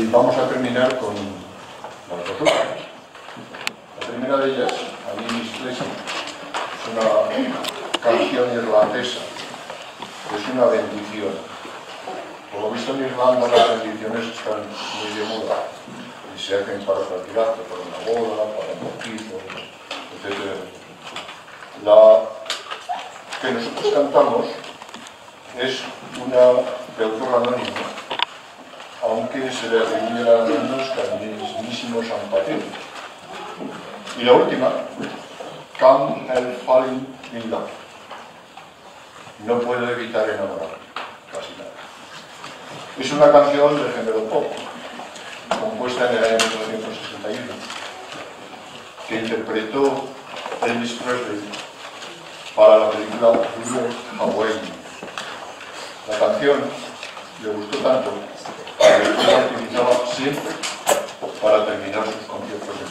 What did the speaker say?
Y vamos a terminar con las dos últimas. La primera de ellas, a mí Place, es una canción irlandesa, es una bendición. Por lo visto en Irlanda las bendiciones están muy de moda y se hacen para acto, para una boda, para un bautizo, etc. La que nosotros cantamos es una de autor anónimo, aunque se le atribuye a menos que al mismísimo San. Y la última, Come and Falling in Love. No puedo evitar enamorar, casi nada. Es una canción de género pop, compuesta en el año 1961, que interpretó Elvis Presley para la película Blue Hawaii. La canción le gustó tanto que la utilizaba siempre para terminar sus conciertos en